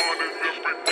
wanted this big